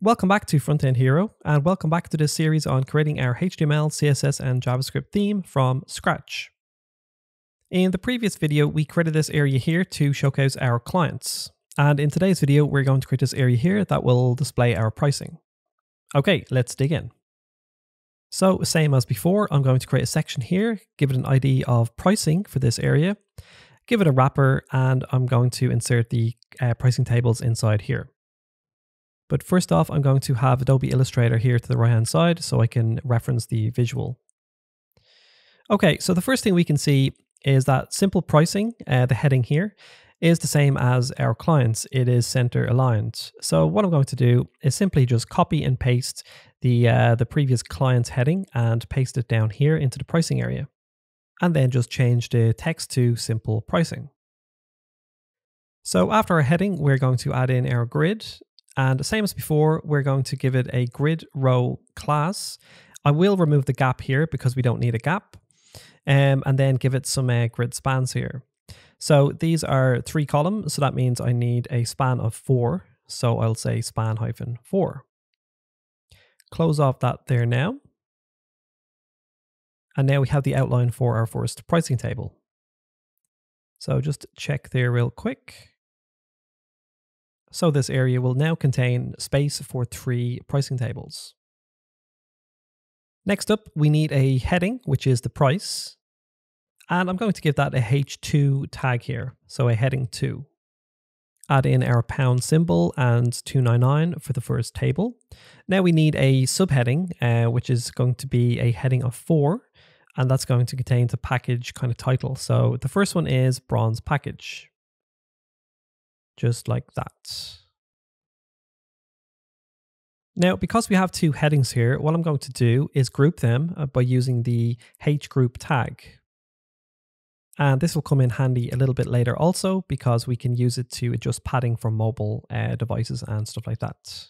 Welcome back to Frontend Hero, and welcome back to this series on creating our HTML, CSS, and JavaScript theme from scratch. In the previous video, we created this area here to showcase our clients. And in today's video, we're going to create this area here that will display our pricing. Okay, let's dig in. So same as before, I'm going to create a section here, give it an ID of pricing for this area, give it a wrapper, and I'm going to insert the uh, pricing tables inside here. But first off, I'm going to have Adobe Illustrator here to the right hand side so I can reference the visual. Okay, so the first thing we can see is that simple pricing, uh, the heading here, is the same as our clients. It is center aligned. So what I'm going to do is simply just copy and paste the, uh, the previous client's heading and paste it down here into the pricing area. And then just change the text to simple pricing. So after our heading, we're going to add in our grid. And same as before, we're going to give it a grid row class. I will remove the gap here because we don't need a gap. Um, and then give it some uh, grid spans here. So these are three columns, so that means I need a span of four. So I'll say span hyphen four. Close off that there now. And now we have the outline for our first pricing table. So just check there real quick. So this area will now contain space for three pricing tables. Next up, we need a heading, which is the price. And I'm going to give that a H2 tag here, so a heading 2. Add in our pound symbol and 299 for the first table. Now we need a subheading, uh, which is going to be a heading of 4, and that's going to contain the package kind of title. So the first one is bronze package. Just like that. Now, because we have two headings here, what I'm going to do is group them uh, by using the H group tag. And this will come in handy a little bit later also because we can use it to adjust padding for mobile uh, devices and stuff like that.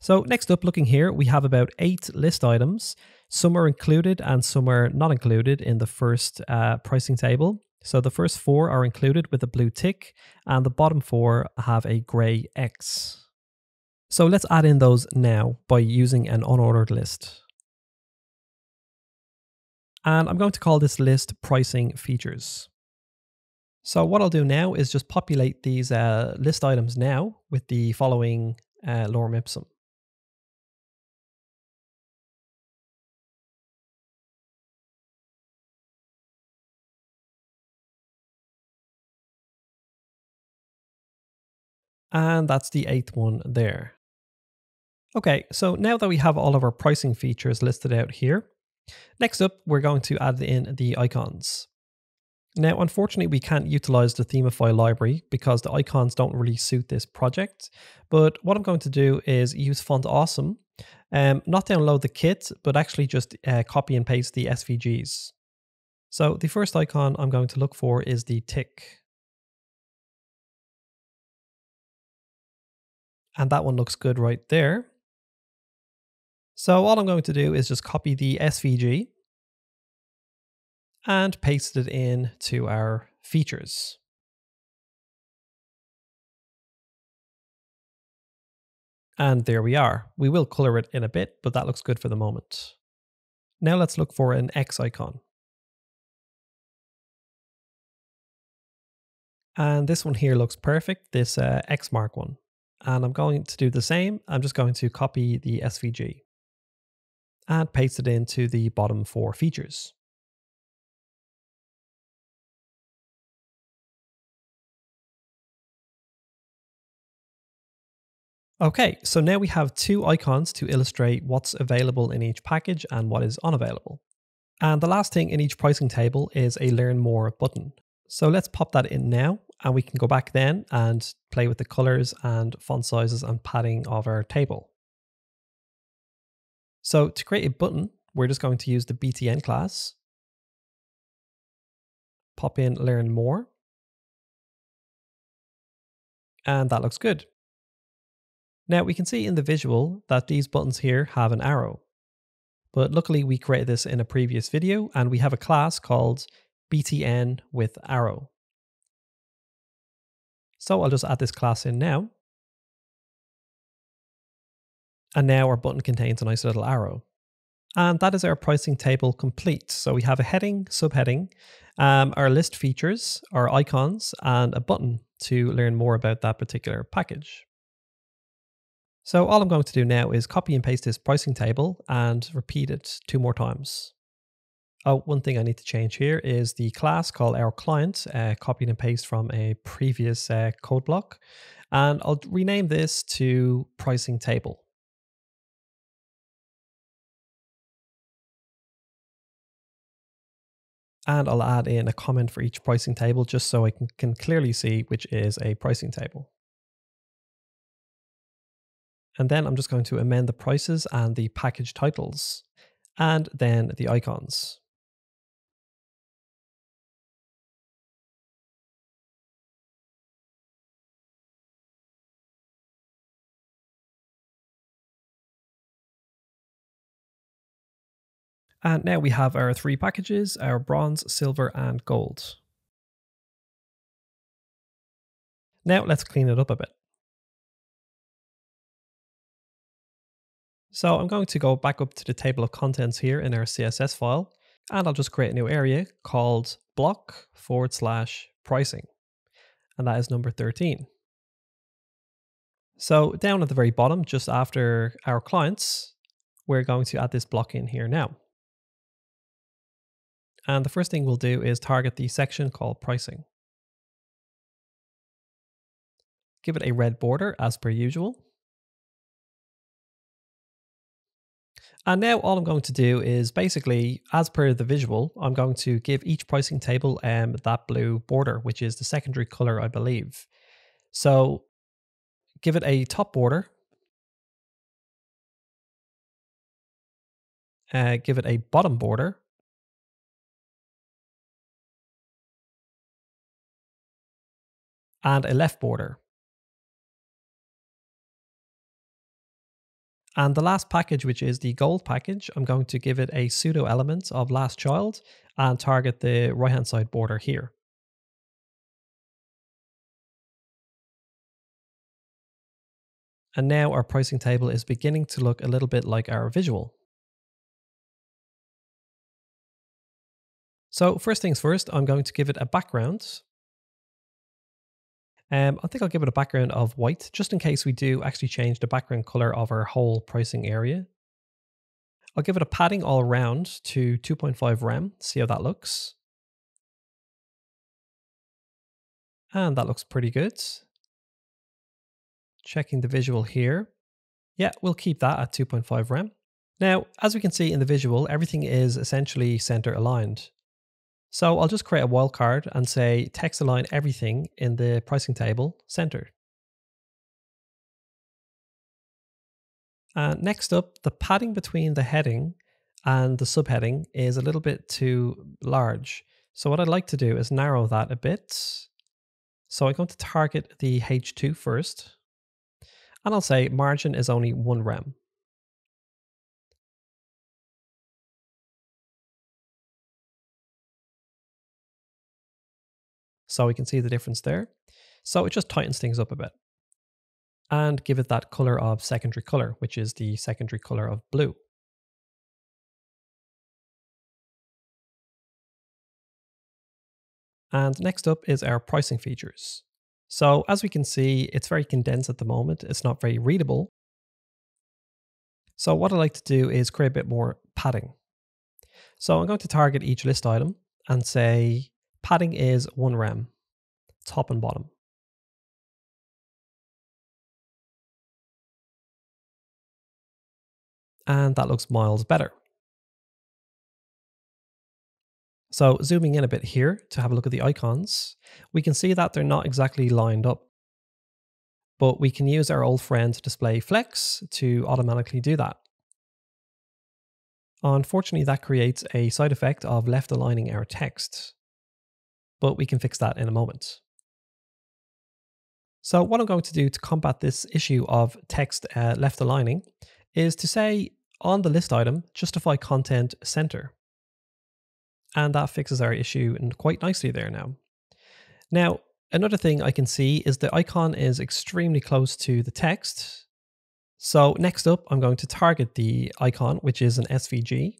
So next up, looking here, we have about eight list items. Some are included and some are not included in the first uh, pricing table. So the first four are included with a blue tick and the bottom four have a gray X. So let's add in those now by using an unordered list. And I'm going to call this list pricing features. So what I'll do now is just populate these uh, list items now with the following uh, lorem ipsum. And that's the eighth one there. Okay, so now that we have all of our pricing features listed out here, Next up, we're going to add in the icons. Now, unfortunately, we can't utilize the Themify library because the icons don't really suit this project. But what I'm going to do is use Font Awesome, um, not download the kit, but actually just uh, copy and paste the SVGs. So the first icon I'm going to look for is the tick. And that one looks good right there. So all I'm going to do is just copy the SVG and paste it in to our features. And there we are. We will color it in a bit, but that looks good for the moment. Now let's look for an X icon. And this one here looks perfect, this uh, X mark one. And I'm going to do the same. I'm just going to copy the SVG and paste it into the bottom four features. Okay, so now we have two icons to illustrate what's available in each package and what is unavailable. And the last thing in each pricing table is a learn more button. So let's pop that in now and we can go back then and play with the colors and font sizes and padding of our table. So to create a button, we're just going to use the btn class, pop in learn more, and that looks good. Now we can see in the visual that these buttons here have an arrow, but luckily we created this in a previous video and we have a class called btn with arrow. So I'll just add this class in now. And now our button contains a nice little arrow. And that is our pricing table complete. So we have a heading, subheading, um, our list features, our icons, and a button to learn more about that particular package. So all I'm going to do now is copy and paste this pricing table and repeat it two more times. Oh, one thing I need to change here is the class called our client, uh, copied and paste from a previous uh, code block. And I'll rename this to pricing table. And I'll add in a comment for each pricing table just so I can, can clearly see which is a pricing table. And then I'm just going to amend the prices and the package titles and then the icons. And now we have our three packages, our bronze, silver, and gold. Now let's clean it up a bit. So I'm going to go back up to the table of contents here in our CSS file, and I'll just create a new area called block forward slash pricing. And that is number 13. So down at the very bottom, just after our clients, we're going to add this block in here now. And the first thing we'll do is target the section called pricing. Give it a red border as per usual. And now all I'm going to do is basically, as per the visual, I'm going to give each pricing table um, that blue border, which is the secondary color, I believe. So give it a top border. Uh, give it a bottom border. And a left border. And the last package, which is the gold package, I'm going to give it a pseudo element of last child and target the right hand side border here. And now our pricing table is beginning to look a little bit like our visual. So first things first, I'm going to give it a background. Um, I think I'll give it a background of white, just in case we do actually change the background color of our whole pricing area. I'll give it a padding all around to 2.5 rem, see how that looks. And that looks pretty good. Checking the visual here. Yeah, we'll keep that at 2.5 rem. Now, as we can see in the visual, everything is essentially center aligned. So I'll just create a wildcard and say text align everything in the pricing table center. And next up, the padding between the heading and the subheading is a little bit too large. So what I'd like to do is narrow that a bit. So I'm going to target the H2 first. And I'll say margin is only one rem. So we can see the difference there. So it just tightens things up a bit. And give it that color of secondary color, which is the secondary color of blue. And next up is our pricing features. So as we can see, it's very condensed at the moment. It's not very readable. So what I like to do is create a bit more padding. So I'm going to target each list item and say Padding is one rem, top and bottom. And that looks miles better. So zooming in a bit here to have a look at the icons, we can see that they're not exactly lined up. But we can use our old friend display flex to automatically do that. Unfortunately, that creates a side effect of left aligning our text but we can fix that in a moment. So what I'm going to do to combat this issue of text uh, left aligning is to say on the list item, justify content center. And that fixes our issue quite nicely there now. Now, another thing I can see is the icon is extremely close to the text. So next up, I'm going to target the icon, which is an SVG.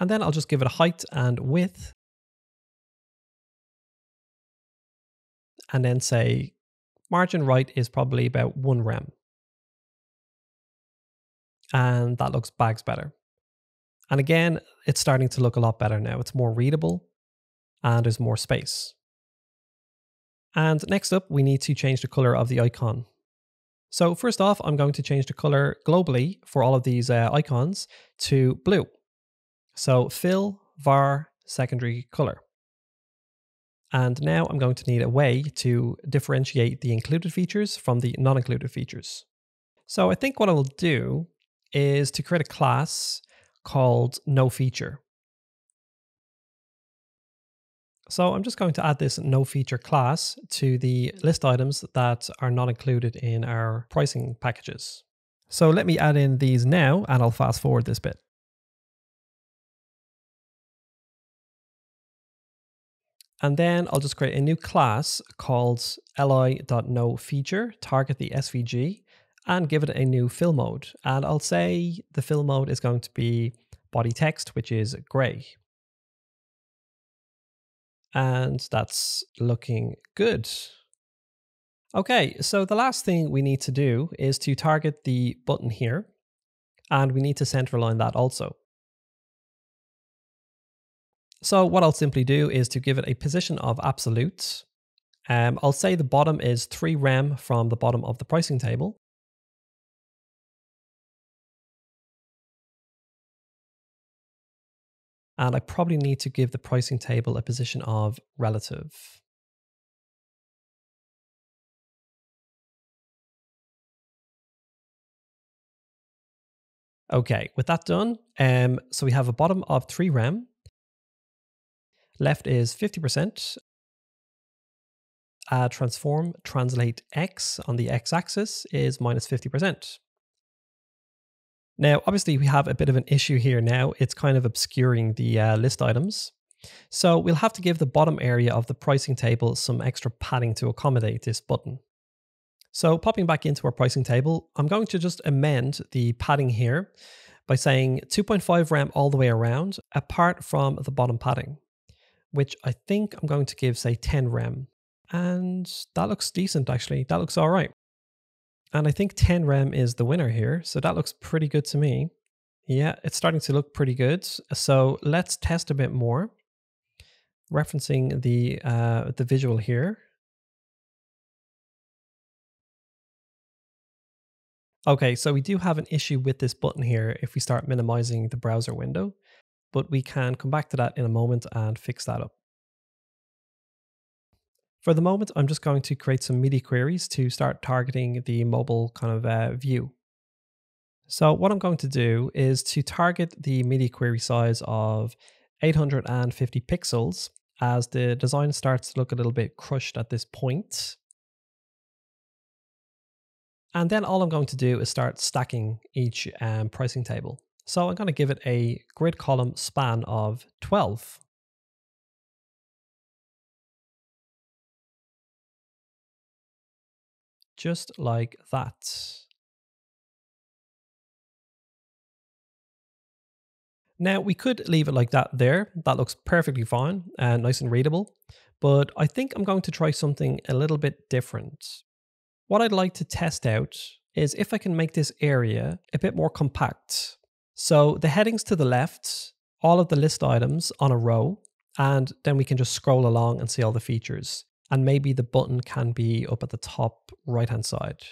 And then I'll just give it a height and width. And then say margin right is probably about one rem. And that looks bags better. And again, it's starting to look a lot better now. It's more readable and there's more space. And next up, we need to change the color of the icon. So first off, I'm going to change the color globally for all of these uh, icons to blue. So fill var secondary color. And now I'm going to need a way to differentiate the included features from the non-included features. So I think what I will do is to create a class called no feature. So I'm just going to add this no feature class to the list items that are not included in our pricing packages. So let me add in these now and I'll fast forward this bit. And then I'll just create a new class called li.noFeature, target the SVG, and give it a new fill mode. And I'll say the fill mode is going to be body text, which is gray and that's looking good. Okay, so the last thing we need to do is to target the button here, and we need to center align that also. So what I'll simply do is to give it a position of absolute. Um, I'll say the bottom is 3 rem from the bottom of the pricing table. And I probably need to give the pricing table a position of relative. Okay, with that done, um, so we have a bottom of 3 rem. Left is 50%. Add transform, translate x on the x-axis is minus 50%. Now, obviously, we have a bit of an issue here now. It's kind of obscuring the uh, list items. So we'll have to give the bottom area of the pricing table some extra padding to accommodate this button. So popping back into our pricing table, I'm going to just amend the padding here by saying 2.5 rem all the way around, apart from the bottom padding, which I think I'm going to give, say, 10 rem. And that looks decent, actually. That looks all right. And I think 10 rem is the winner here. So that looks pretty good to me. Yeah, it's starting to look pretty good. So let's test a bit more. Referencing the uh, the visual here. Okay, so we do have an issue with this button here if we start minimizing the browser window, but we can come back to that in a moment and fix that up. For the moment, I'm just going to create some media queries to start targeting the mobile kind of uh, view. So what I'm going to do is to target the media query size of 850 pixels as the design starts to look a little bit crushed at this point. And then all I'm going to do is start stacking each um, pricing table. So I'm going to give it a grid column span of 12. just like that. Now we could leave it like that there. That looks perfectly fine and nice and readable. But I think I'm going to try something a little bit different. What I'd like to test out is if I can make this area a bit more compact. So the headings to the left, all of the list items on a row, and then we can just scroll along and see all the features and maybe the button can be up at the top right hand side.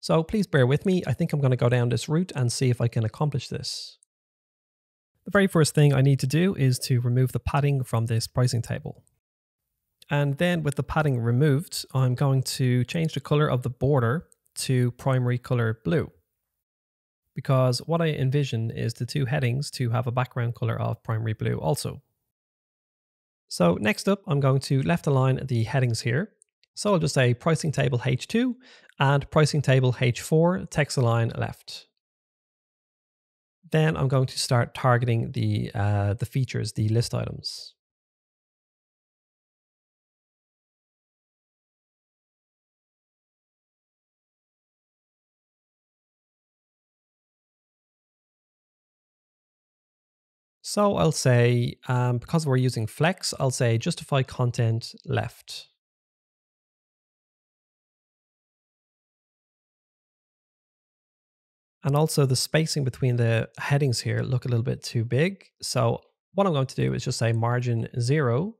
So please bear with me. I think I'm going to go down this route and see if I can accomplish this. The very first thing I need to do is to remove the padding from this pricing table. And then with the padding removed, I'm going to change the color of the border to primary color blue. Because what I envision is the two headings to have a background color of primary blue also. So next up, I'm going to left align the headings here. So I'll just say pricing table H2 and pricing table H4 text align left. Then I'm going to start targeting the, uh, the features, the list items. So I'll say, um, because we're using flex, I'll say justify content left. And also the spacing between the headings here look a little bit too big. So what I'm going to do is just say margin zero.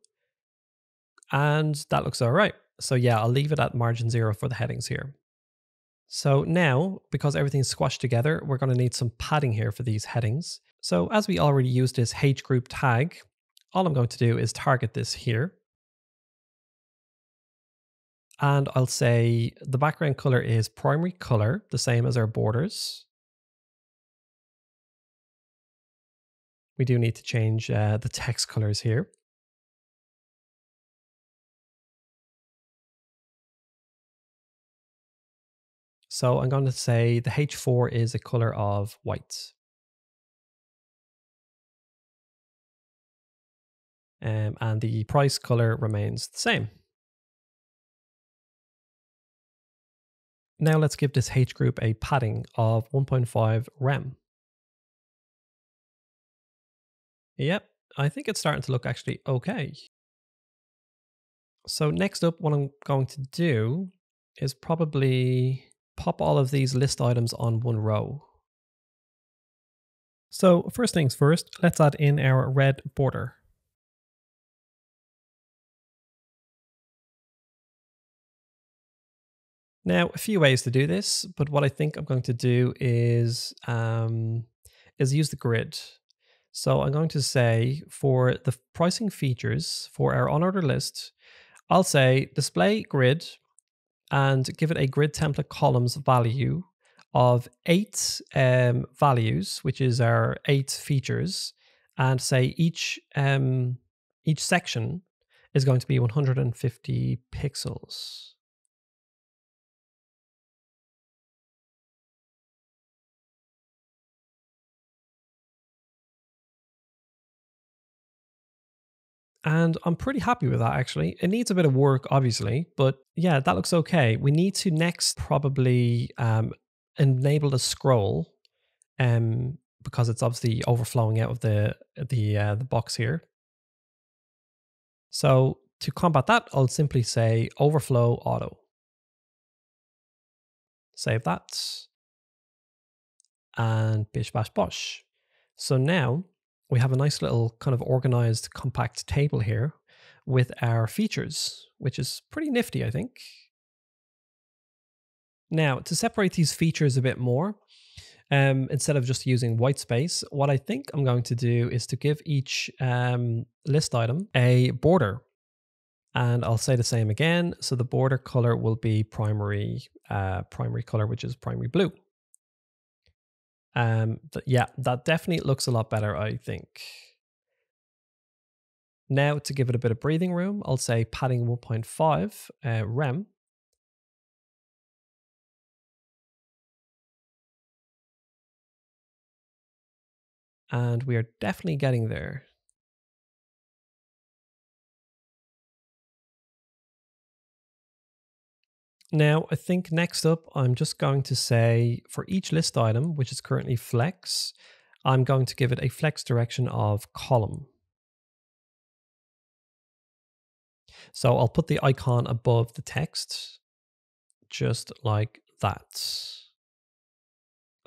And that looks all right. So yeah, I'll leave it at margin zero for the headings here. So now, because everything's squashed together, we're going to need some padding here for these headings. So as we already used this H group tag, all I'm going to do is target this here. And I'll say the background color is primary color, the same as our borders. We do need to change uh, the text colors here. So I'm going to say the H4 is a color of white. Um, and the price color remains the same. Now let's give this H group a padding of 1.5 rem. Yep, I think it's starting to look actually okay. So next up, what I'm going to do is probably pop all of these list items on one row. So first things first, let's add in our red border. Now, a few ways to do this, but what I think I'm going to do is um, is use the grid. So I'm going to say for the pricing features for our unordered list, I'll say display grid and give it a grid template columns value of eight um, values, which is our eight features, and say each um, each section is going to be 150 pixels. And I'm pretty happy with that actually. It needs a bit of work, obviously, but yeah, that looks okay. We need to next probably um, enable the scroll um, because it's obviously overflowing out of the the uh, the box here. So to combat that, I'll simply say overflow auto. Save that. And bish bash bosh. So now we have a nice little kind of organized compact table here with our features, which is pretty nifty, I think. Now, to separate these features a bit more, um, instead of just using white space, what I think I'm going to do is to give each um, list item a border. And I'll say the same again. So the border color will be primary, uh, primary color, which is primary blue. Um, yeah, that definitely looks a lot better, I think. Now, to give it a bit of breathing room, I'll say padding 1.5 uh, rem. And we are definitely getting there. Now, I think next up, I'm just going to say for each list item, which is currently flex, I'm going to give it a flex direction of column. So I'll put the icon above the text, just like that.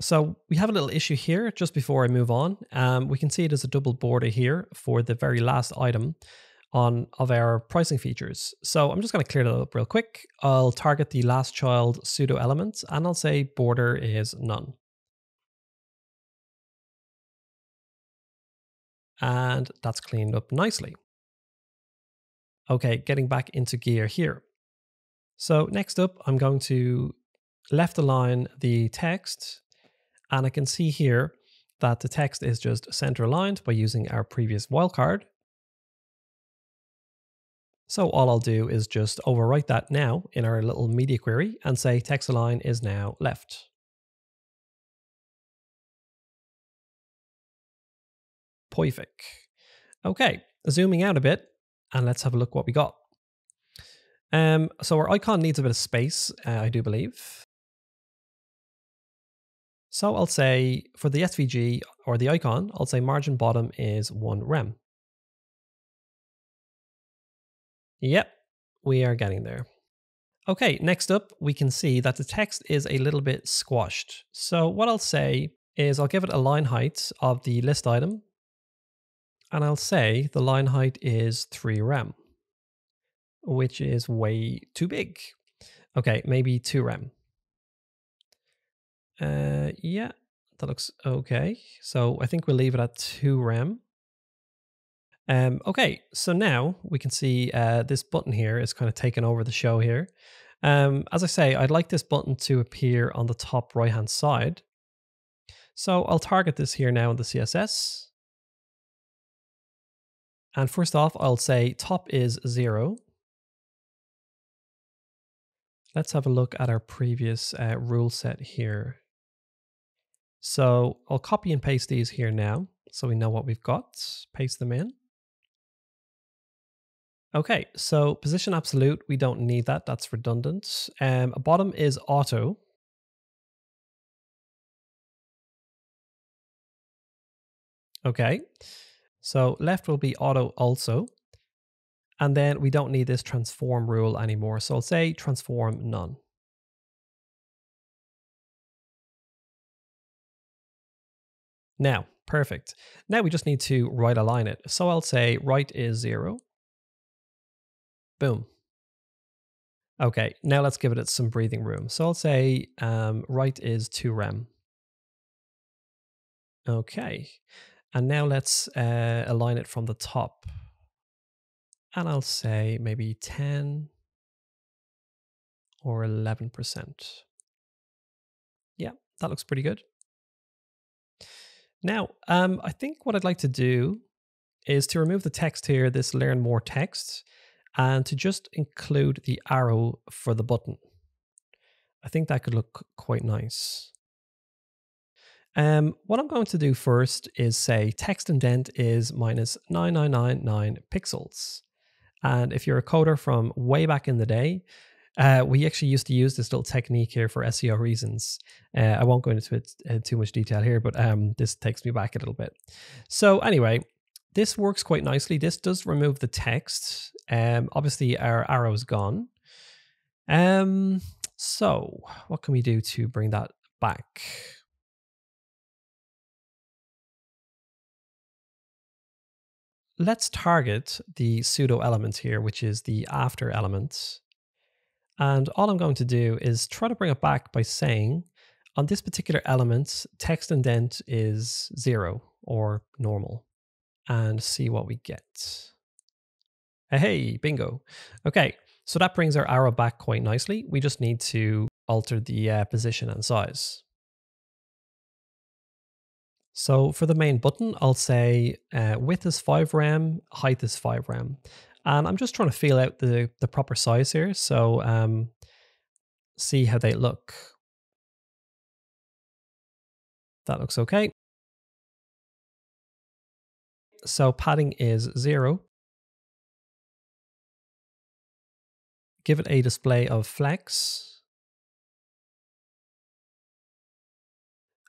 So we have a little issue here just before I move on. Um, we can see it as a double border here for the very last item on of our pricing features. So I'm just going to clear that up real quick. I'll target the last child pseudo element and I'll say border is none. And that's cleaned up nicely. Okay, getting back into gear here. So next up, I'm going to left align the text and I can see here that the text is just center aligned by using our previous wildcard. So all I'll do is just overwrite that now in our little media query and say text align is now left. Perfect. Okay, zooming out a bit and let's have a look what we got. Um, so our icon needs a bit of space, uh, I do believe. So I'll say for the SVG or the icon, I'll say margin bottom is one rem. Yep, we are getting there. Okay, next up, we can see that the text is a little bit squashed. So what I'll say is I'll give it a line height of the list item, and I'll say the line height is 3 rem, which is way too big. Okay, maybe 2 rem. Uh, yeah, that looks okay. So I think we'll leave it at 2 rem. Um, okay, so now we can see uh, this button here is kind of taking over the show here. Um, as I say, I'd like this button to appear on the top right hand side. So I'll target this here now in the CSS. And first off, I'll say top is zero. Let's have a look at our previous uh, rule set here. So I'll copy and paste these here now so we know what we've got. Paste them in. Okay, so position absolute, we don't need that. That's redundant. Um, bottom is auto. Okay, so left will be auto also. And then we don't need this transform rule anymore. So I'll say transform none. Now, perfect. Now we just need to right align it. So I'll say right is zero. Boom. Okay, now let's give it some breathing room. So I'll say um, right is 2 rem. Okay, and now let's uh, align it from the top. And I'll say maybe 10 or 11%. Yeah, that looks pretty good. Now, um, I think what I'd like to do is to remove the text here, this learn more text, and to just include the arrow for the button. I think that could look quite nice. Um, what I'm going to do first is say text indent is minus 9999 pixels. And if you're a coder from way back in the day, uh, we actually used to use this little technique here for SEO reasons. Uh, I won't go into it in too much detail here, but um, this takes me back a little bit. So anyway, this works quite nicely. This does remove the text. Um, obviously, our arrow is gone. Um, so what can we do to bring that back? Let's target the pseudo element here, which is the after element. And all I'm going to do is try to bring it back by saying on this particular element, text indent is zero or normal and see what we get. Hey, bingo. Okay, so that brings our arrow back quite nicely. We just need to alter the uh, position and size. So for the main button, I'll say uh, width is 5 rem, height is 5 rem. And I'm just trying to feel out the, the proper size here. So um, see how they look. That looks okay. So padding is zero. Give it a display of flex.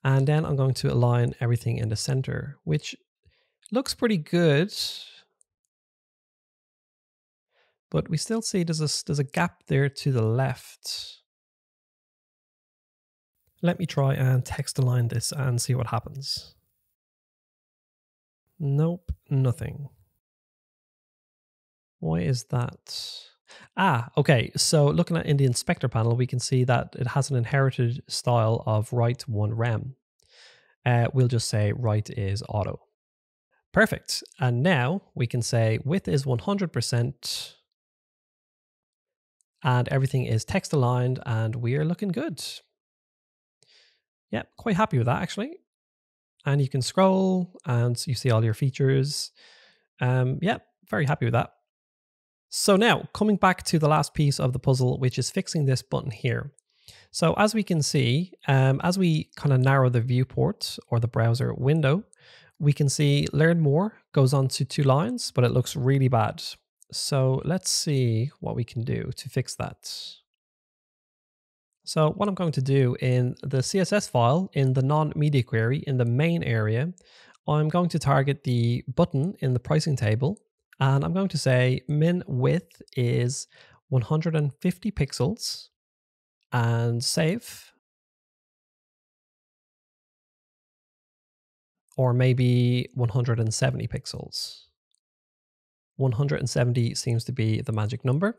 And then I'm going to align everything in the center, which looks pretty good. But we still see there's a, there's a gap there to the left. Let me try and text align this and see what happens. Nope, nothing. Why is that? Ah, okay. So looking at in the inspector panel, we can see that it has an inherited style of right one rem. Uh, we'll just say right is auto. Perfect. And now we can say width is 100% and everything is text aligned and we are looking good. Yeah, quite happy with that actually and you can scroll and you see all your features. Um, yeah, very happy with that. So now coming back to the last piece of the puzzle, which is fixing this button here. So as we can see, um, as we kind of narrow the viewport or the browser window, we can see learn more goes on to two lines, but it looks really bad. So let's see what we can do to fix that. So what I'm going to do in the CSS file in the non-media query in the main area, I'm going to target the button in the pricing table and I'm going to say min width is 150 pixels and save. Or maybe 170 pixels. 170 seems to be the magic number.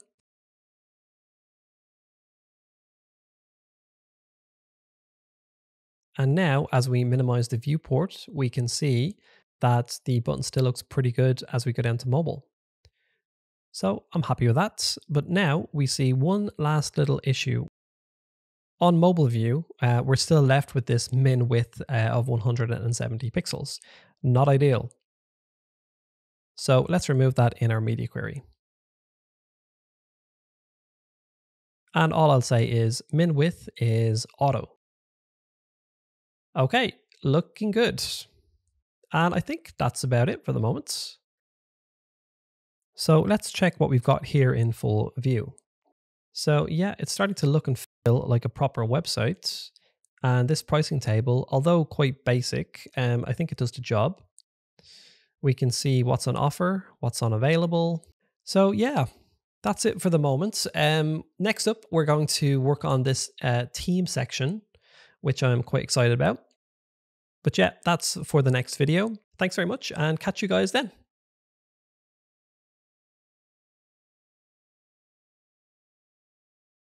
And now as we minimize the viewport, we can see that the button still looks pretty good as we go down to mobile. So I'm happy with that. But now we see one last little issue. On mobile view, uh, we're still left with this min width uh, of 170 pixels. Not ideal. So let's remove that in our media query. And all I'll say is min width is auto. Okay, looking good. And I think that's about it for the moment. So let's check what we've got here in full view. So yeah, it's starting to look and feel like a proper website. And this pricing table, although quite basic, um, I think it does the job. We can see what's on offer, what's on available. So yeah, that's it for the moment. Um, next up, we're going to work on this uh, team section which I'm quite excited about. But yeah, that's for the next video. Thanks very much and catch you guys then.